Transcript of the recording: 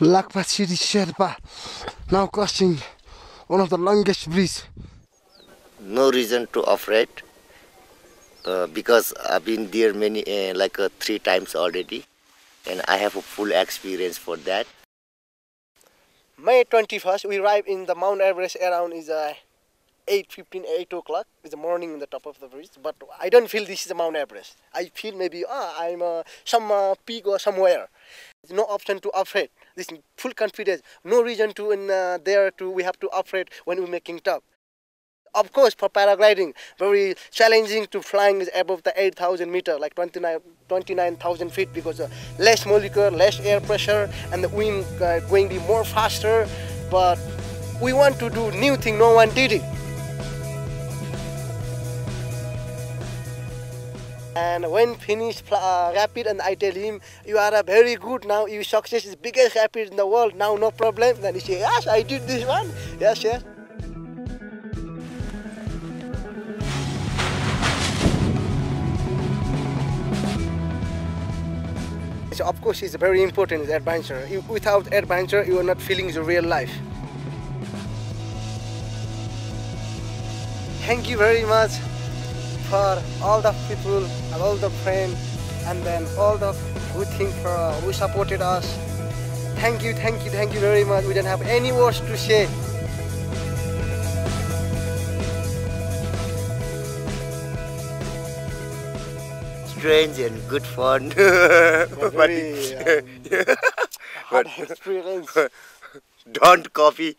Lakpa Tsheri Sherpa now crossing one of the longest bridge. No reason to afraid uh, because I've been there many uh, like uh, three times already, and I have a full experience for that. May 21st, we arrive in the Mount Everest around is uh, 8.15, 8 o'clock. It's the morning in the top of the bridge. But I don't feel this is the Mount Everest. I feel maybe ah, I'm uh, some uh, peak or somewhere. No option to afraid. This full confidence. No reason to in uh, there to we have to afraid when we're making top. Of course, for paragliding, very challenging to flying is above the 8,000 meter, like 29 29,000 feet, because uh, less molecule, less air pressure, and the wind uh, going to be more faster. But we want to do new thing. No one did it. And when finished uh, rapid, and I tell him, you are a very good now. You success is biggest rapid in the world. Now no problem. Then he say, yes, I did this one. Yes, yes. So of course, it's very important adventure. Without adventure, you are not feeling the real life. Thank you very much for all the people and all the friends and then all the good thing for uh, who supported us. Thank you, thank you, thank you very much. We don't have any words to say. Strange and good fun. Very, um, hard experience. Don't copy.